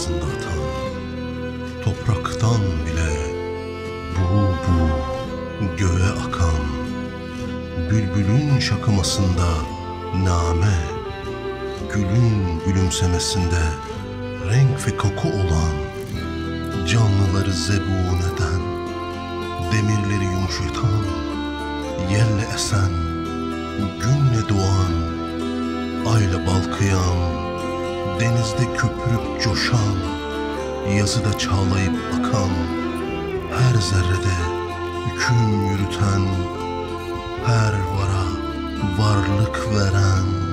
aslında. Topraktan bile bu bu göğe akan, bülbülün şakımasında name, gülün gülümsemesinde renk ve koku olan canlıları zebun eden, demirleri yumuşatan, yelle esen, günle doğan, ayla balkıyan, Denizde köpürüp coşan Yazıda çağlayıp akan Her zerrede hüküm yürüten Her vara varlık veren